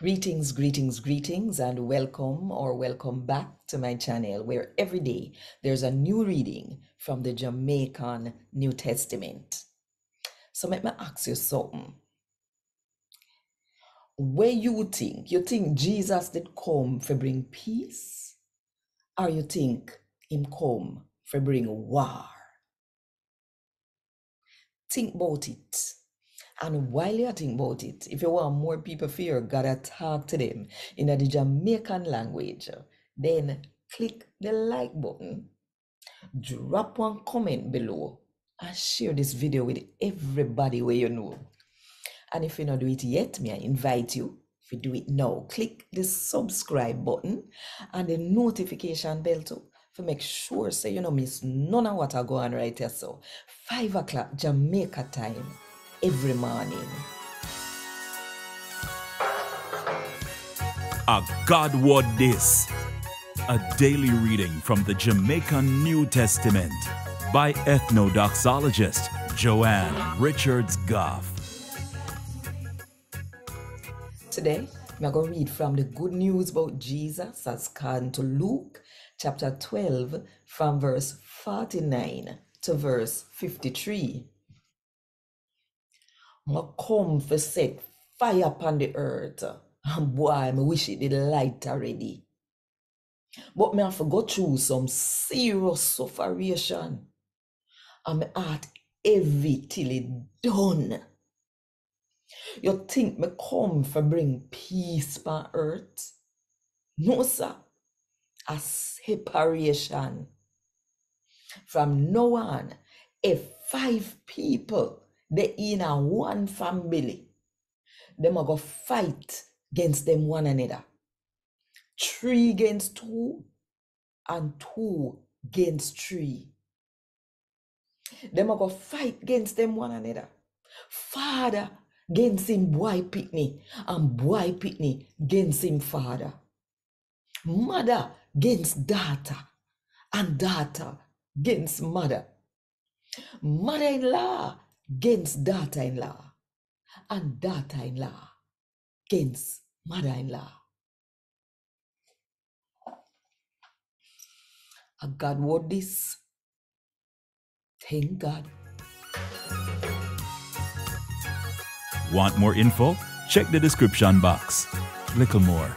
Greetings, greetings, greetings, and welcome or welcome back to my channel where every day there's a new reading from the Jamaican New Testament. So let me ask you something. Where you think, you think Jesus did come for bring peace? Or you think him come for bring war? Think about it. And while you're thinking about it, if you want more people to hear God talk to them in the Jamaican language, then click the like button, drop one comment below, and share this video with everybody where you know. And if you not do it yet, may I invite you if you do it now, click the subscribe button and the notification bell too to make sure so you don't miss none of what I go on right here. So five o'clock Jamaica time every morning. A God Word This, a daily reading from the Jamaican New Testament by ethnodoxologist Jo-Ann Richards Goffe. Today, we're going to read from the good news about Jesus as according to Luke chapter 12 from verse 49 to verse 53. I come for set fire upon the earth. And boy, I wish it did light already. But me have to go through some serious sufferation. And my heart heavy till it done. You think me come for bring peace on earth? No, sir. A separation. From now on, if five people they in a one family, them a go fight against them one another. Three against two, and two against three. Them a go fight against them one another. Father against him boy pitney, and boy pitney against him father. Mother against daughter, and daughter against mother. Mother-in-law against daughter-in-law, and daughter-in-law against mother-in-law. A God word this. Thank God. Want more info? Check the description box. Little more.